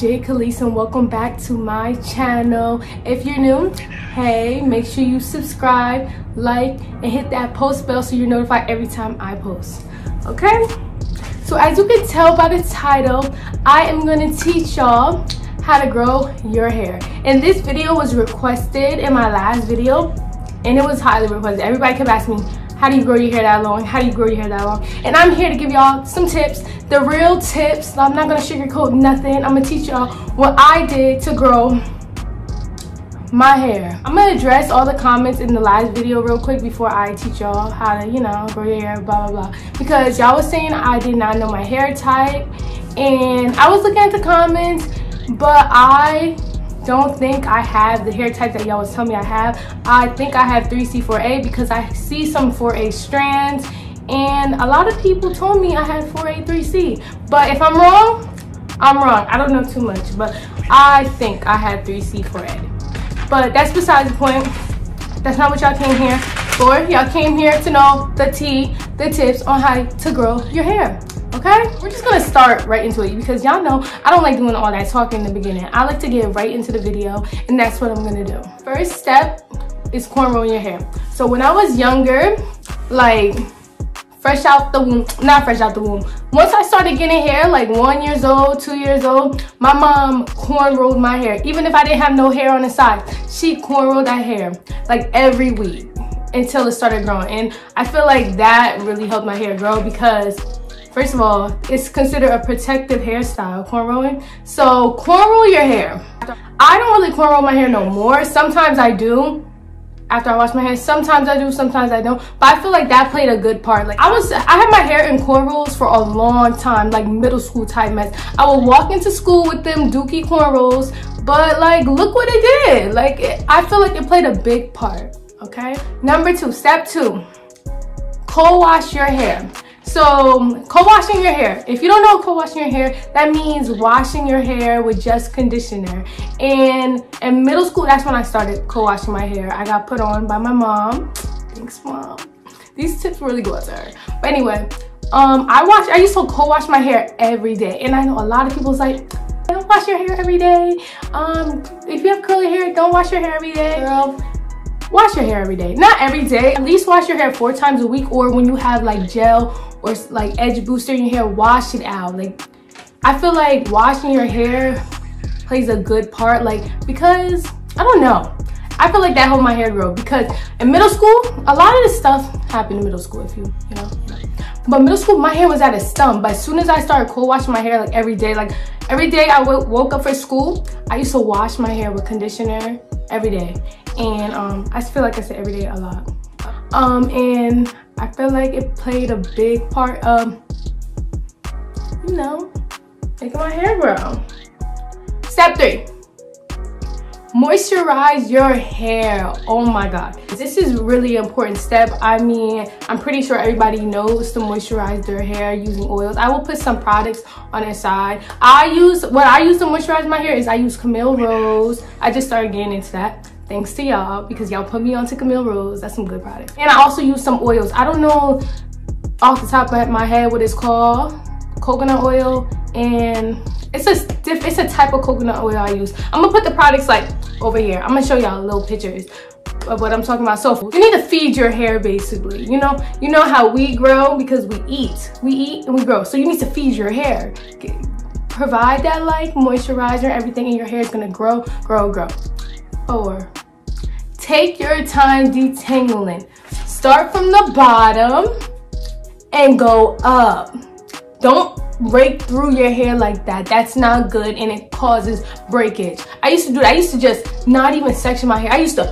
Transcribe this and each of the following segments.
Jade Keliss and welcome back to my channel. If you're new, hey, make sure you subscribe, like, and hit that post bell so you're notified every time I post. Okay? So as you can tell by the title, I am to teach y'all how to grow your hair. And this video was requested in my last video and it was highly requested. Everybody kept asking me, how do you grow your hair that long? How do you grow your hair that long? And I'm here to give y'all some tips, the real tips. I'm not gonna sugarcoat nothing. I'm gonna teach y'all what I did to grow my hair. I'm gonna address all the comments in the last video real quick before I teach y'all how to, you know, grow your hair, blah, blah, blah. Because y'all was saying I did not know my hair type. And I was looking at the comments, but I don't think I have the hair type that y'all was telling me I have. I think I have 3C4A because I see some 4A strands and a lot of people told me I had 4A 3C. But if I'm wrong, I'm wrong. I don't know too much, but I think I had 3C 4A. But that's besides the point. That's not what y'all came here for. Y'all came here to know the tea, the tips on how to grow your hair okay? We're just gonna start right into it because y'all know i don't like doing all that talking in the beginning. I like to get right into the video and that's what i'm gonna do. First step is cornrowing your hair. So when i was younger like fresh out the womb not fresh out the womb. Once i started getting hair like one years old two years old my mom cornrowed my hair. Even if i didn't have no hair on the side she cornrowed that hair like every week until it started growing. And i feel like that really helped my hair grow because First of all, it's considered a protective hairstyle, cornrowing. So cornrow your hair. I don't really cornrow my hair no more. Sometimes I do after I wash my hair. Sometimes I do, sometimes I don't. But I feel like that played a good part. Like I was, I had my hair in cornrows for a long time, like middle school type mess. I would walk into school with them dookie cornrows, but like look what it did. Like it, I feel like it played a big part. Okay. Number two, step two, co-wash your hair. So co-washing your hair. If you don't know co-washing your hair, that means washing your hair with just conditioner. And in middle school, that's when I started co-washing my hair. I got put on by my mom. Thanks, mom. These tips really go out to her. But anyway, um, I wash. I used to co-wash my hair every day, and I know a lot of people's like, don't wash your hair every day. Um, if you have curly hair, don't wash your hair every day, girl wash your hair every day not every day at least wash your hair four times a week or when you have like gel or like edge booster in your hair, wash it out. Like, I feel like washing your hair plays a good part, like, because, I don't know. I feel like that helped my hair grow because in middle school, a lot of this stuff happened in middle school, if you, you know. But middle school, my hair was at a stump. But as soon as I started co-washing my hair, like every day, like every day I woke up for school, I used to wash my hair with conditioner every day. And um, I feel like I said every day a lot. Um, and I feel like it played a big part of, you know, making my hair grow. Step three, moisturize your hair. Oh my god. This is really important step. I mean i'm pretty sure everybody knows to moisturize their hair using oils. I will put some products on the side. I use what i use to moisturize my hair is i use Camille Rose. I just started getting into that thanks to y'all because y'all put me onto Camille Rose. That's some good product. And I also use some oils. I don't know off the top of my head what it's called. Coconut oil and it's a it's a type of coconut oil I use. I'm gonna put the products like over here. I'm gonna show y'all little pictures of what I'm talking about. So you need to feed your hair basically. You know, you know how we grow because we eat. We eat and we grow. So you need to feed your hair. Provide that like moisturizer, everything in your hair is gonna grow, grow, grow. Four, Take your time detangling. Start from the bottom and go up. Don't break through your hair like that. That's not good and it causes breakage. I used to do that. I used to just not even section my hair. I used to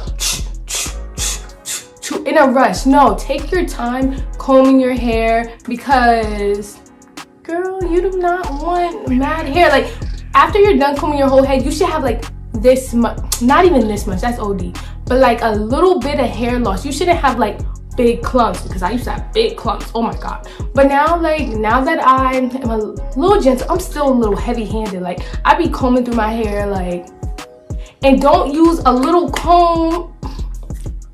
in a rush. No, take your time combing your hair because girl, you do not want mad hair. Like after you're done combing your whole head, you should have like this much, not even this much, that's OD, but like a little bit of hair loss. You shouldn't have like big clumps because I used to have big clumps, oh my God. But now like, now that I am a little gentle, I'm still a little heavy handed. Like I be combing through my hair like, and don't use a little comb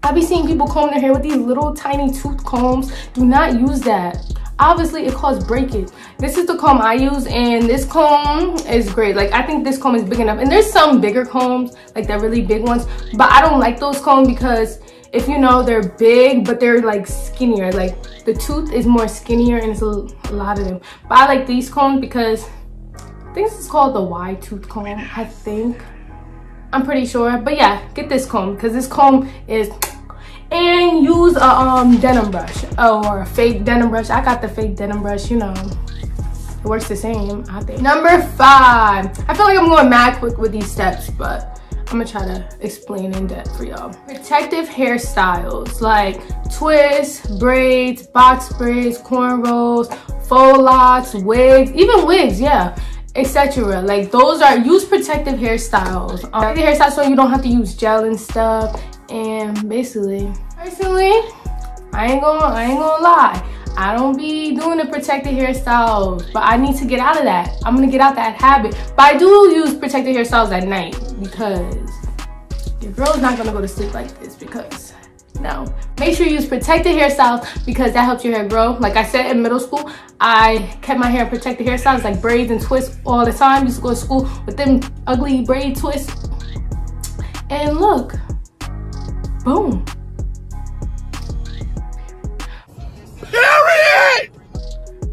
I be seeing people comb their hair with these little tiny tooth combs. Do not use that. Obviously it causes breakage. This is the comb I use and this comb is great. Like I think this comb is big enough. And there's some bigger combs, like the really big ones, but I don't like those combs because if you know they're big but they're like skinnier like the tooth is more skinnier and it's a, lot of them but i like these combs because i think this is called the wide tooth comb i think i'm pretty sure but yeah get this comb because this comb is and use a um Denman brush or a fake Denman brush i got the fake Denman brush you know it works the same i think number five i feel like i'm going mad quick with these steps but I'm gonna try to explain in depth for y'all. Protective hairstyles like twists, braids, box braids, cornrows, faux locks, wigs, even wigs, yeah, etc. Like those are use protective hairstyles. Um, hairstyles so you don't have to use gel and stuff. And basically, personally, I ain't gonna, I ain't gonna lie. I don't be doing the protected hairstyles, but I need to get out of that. I'm gonna get out that habit. But I do use protected hairstyles at night because your girl's not gonna go to sleep like this because no. Make sure you use protected hairstyles because that helps your hair grow. Like I said in middle school, I kept my hair in protected hairstyles like braids and twists all the time. Used to go to school with them ugly braid twists. And look, boom. Period!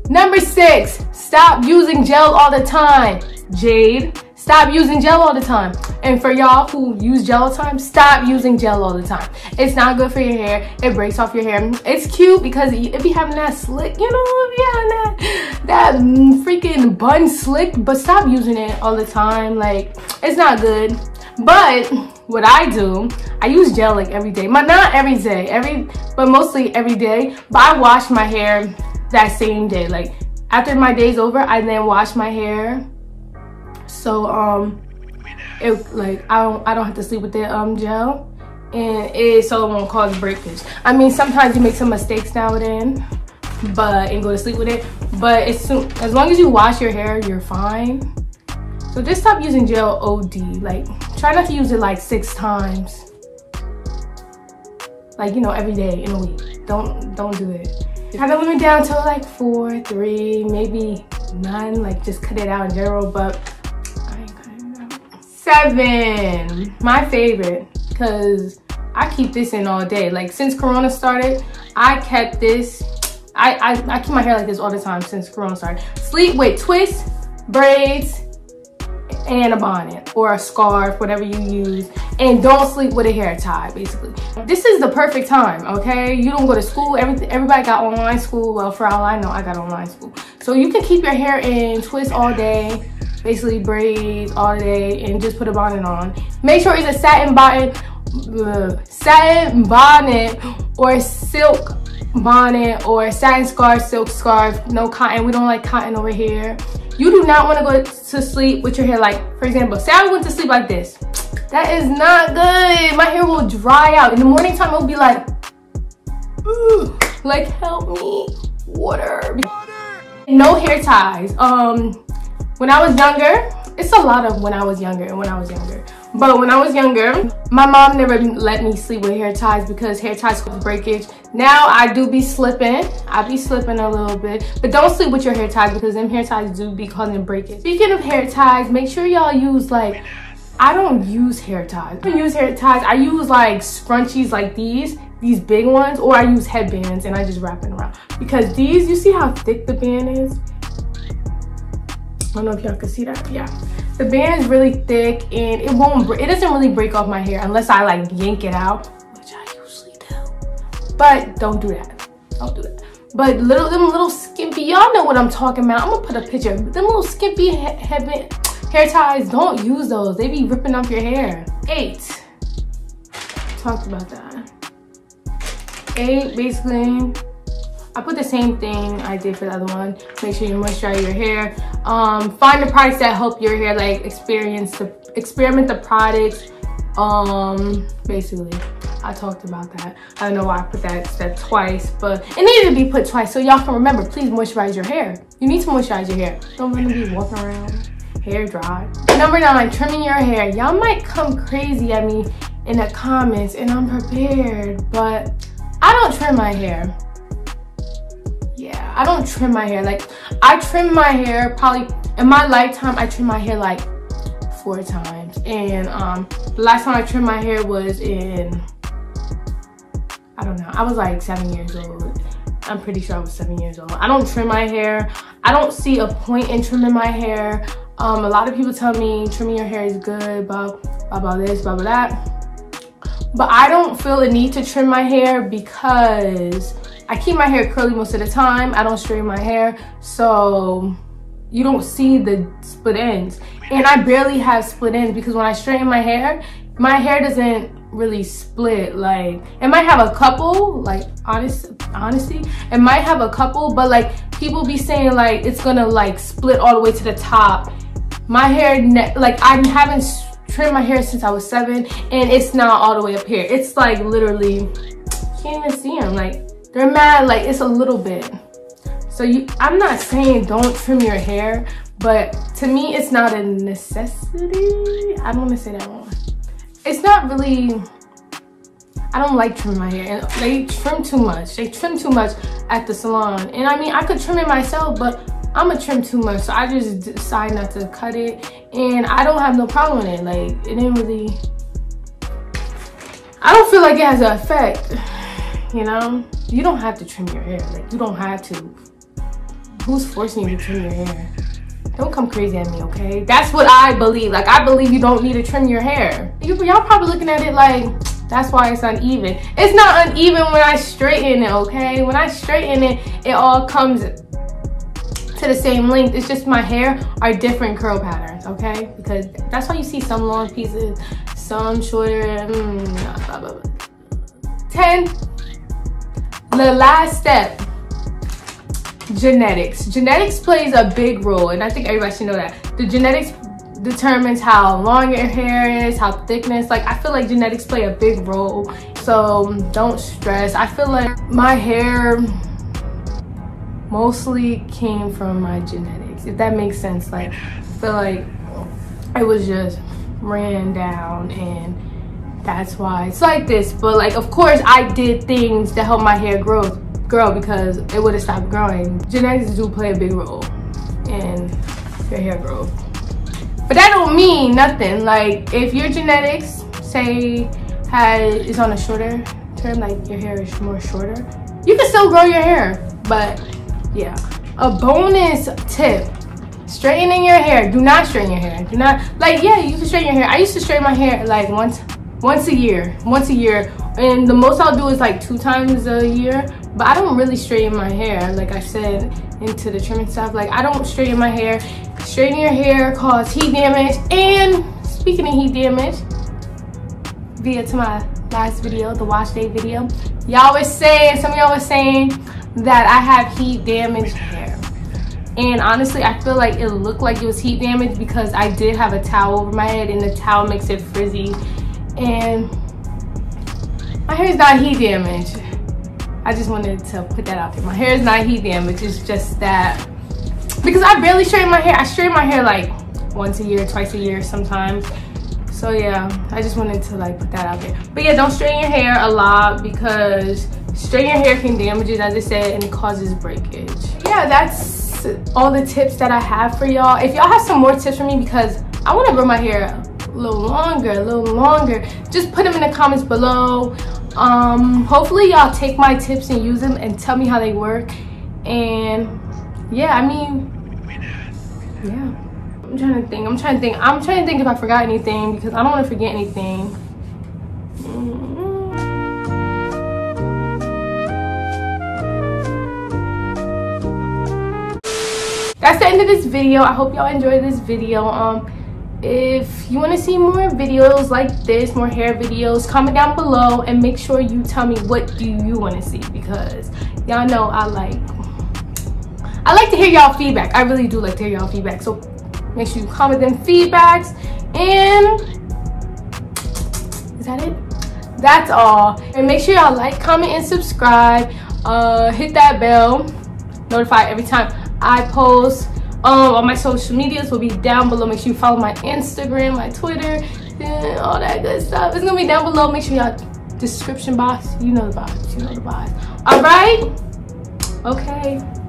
Number six, stop using gel all the time. Jade, stop using gel all the time. And for y'all who use gel all the time, stop using gel all the time. It's not good for your hair. It breaks off your hair. It's cute because if you having that slick, you know, if you having that, that freaking bun slick, but stop using it all the time. Like, it's not good. But what I do, I use gel like every day. But not every day, every but mostly every day. But I wash my hair that same day. Like after my day's over, I then wash my hair. So um it like I don't I don't have to sleep with the um gel and it so it won't cause breakage. I mean sometimes you make some mistakes now and then but and go to sleep with it. But soon as long as you wash your hair, you're fine. So just stop using gel OD. Like try not to use it like six times. Like, you know, every day in a week. Don't don't do it. Try to limit down to like four, three, maybe none. Like just cut it out in general, but I ain't cutting it out. Seven, my favorite, because I keep this in all day. Like since Corona started, I kept this. I, I, I keep my hair like this all the time since Corona started. Sleep with twists, braids, and a bonnet or a scarf, whatever you use. And don't sleep with a hair tie, basically. This is the perfect time, okay? You don't go to school. Every, everybody got online school. Well, for all I know, I got online school. So you can keep your hair in twists all day, basically braids all day, and just put a bonnet on. Make sure it's a satin bonnet, uh, satin bonnet or silk bonnet or satin scarf, silk scarf, no cotton. We don't like cotton over here. You do not want to go to sleep with your hair like, for example, say I went to sleep like this. That is not good. My hair will dry out. In the morning time, it'll be like, like help me, water. No hair ties. Um, when I was younger, it's a lot of when I was younger and when I was younger. But when I was younger, my mom never let me sleep with hair ties because hair ties cause breakage. Now I do be slipping. I be slipping a little bit. But don't sleep with your hair ties because them hair ties do be causing breakage. Speaking of hair ties, make sure y'all use like, I don't use hair ties. I don't use hair ties. I use like scrunchies like these, these big ones, or I use headbands and I just wrap it around. Because these, you see how thick the band is? I don't know if y'all can see that. Yeah. The band is really thick and it won't, it doesn't really break off my hair unless I like yank it out, which I usually do. But don't do that. Don't do that. But little, them little skimpy, y'all know what I'm talking about. I'm gonna put a picture. Them little skimpy headband, hair ties, don't use those. They be ripping off your hair. Eight. Talked about that. Eight, basically, I put the same thing I did for the other one. Make sure you moisturize your hair. Um, find the products that help your hair, like experience the experiment the products. Um, basically, I talked about that. I don't know why I put that step twice, but it needed to be put twice so y'all can remember. Please moisturize your hair. You need to moisturize your hair. Don't really be walking around hair dry. Number nine, trimming your hair. Y'all might come crazy at me in the comments, and I'm prepared, but I don't trim my hair. I don't trim my hair. Like I trim my hair probably in my lifetime. I trim my hair like four times, and um, the last time I trimmed my hair was in I don't know. I was like seven years old. I'm pretty sure I was seven years old. I don't trim my hair. I don't see a point in trimming my hair. Um, a lot of people tell me trimming your hair is good, blah, blah, blah, this, blah, blah, that. But I don't feel a need to trim my hair because I keep my hair curly most of the time. I don't straighten my hair. So you don't see the split ends. And I barely have split ends because when I straighten my hair, my hair doesn't really split like it might have a couple like honest honesty it might have a couple but like people be saying like it's gonna like split all the way to the top my hair like i haven't trimmed my hair since i was seven and it's not all the way up here it's like literally you can't even see them like they're mad like it's a little bit so you i'm not saying don't trim your hair but to me it's not a necessity i don't want to say that wrong it's not really I don't like trimming my hair. And they trim too much. They trim too much at the salon. And I mean, I could trim it myself, but I'm gonna trim too much. So I just decide not to cut it. And I don't have no problem with it. Like, it didn't really... I don't feel like it has an effect, you know? You don't have to trim your hair. Like, you don't have to. Who's forcing you to trim your hair? Don't come crazy at me, okay? That's what I believe. Like, I believe you don't need to trim your hair. Y'all probably looking at it like, that's why it's uneven. It's not uneven when I straighten it, okay? When I straighten it, it all comes to the same length. It's just my hair are different curl patterns, okay? Because that's why you see some long pieces, some shorter, mm, blah, blah, blah. 10, the last step genetics. Genetics plays a big role, and I think everybody should know that. The genetics determines how long your hair is, how thickness. Like, I feel like genetics play a big role, so don't stress. I feel like my hair mostly came from my genetics, if that makes sense. Like, I feel like it was just ran down and that's why it's like this. But like, of course, I did things to help my hair grow grow because it would have stopped growing. Genetics do play a big role in your hair growth. But that don't mean nothing. Like if your genetics say has is on a shorter term, like your hair is more shorter, you can still grow your hair. But yeah, a bonus tip. Straightening your hair. Do not straighten your hair. Do not like yeah you can straighten your hair. I used to straighten my hair like once once a year once a year. And the most i'll do is like two times a year. But I don't really straighten my hair like I said into the trimming stuff. Like I don't straighten my hair. Straightening your hair cause heat damage. And speaking of heat damage via to my last video the wash day video y'all was saying some of y'all was saying that I have heat damaged hair and honestly I feel like it looked like it was heat damage because I did have a towel over my head and the towel makes it frizzy and my hair is not heat damaged I just wanted to put that out there. My hair is not heat damage. It's just that because I barely straighten my hair. I straighten my hair like once a year, twice a year sometimes. So yeah, I just wanted to like put that out there. But yeah, don't straighten your hair a lot because straightening hair can damage it, as I said, and it causes breakage. Yeah, that's all the tips that I have for y'all. If y'all have some more tips for me because I want to grow my hair a little longer, a little longer, just put them in the comments below um hopefully y'all take my tips and use them and tell me how they work and yeah i mean yeah i'm trying to think i'm trying to think i'm trying to think if i forgot anything because i don't want to forget anything end of this video. I hope y'all enjoyed this video. Um if you want to see more videos like this more hair videos comment down below and make sure you tell me what do you want to see because y'all know i like i like to hear y'all feedback. I really do like to hear y'all feedback. So make sure you comment them feedbacks. And is that it? That's all. And make sure y'all like comment and subscribe. Uh hit that bell. Notify every time i post um, all my social medias will be down below. Make sure you follow my Instagram, my Twitter, and all that good stuff. It's gonna be down below. Make sure y'all description box. You know the box. You know the box. All right. Okay.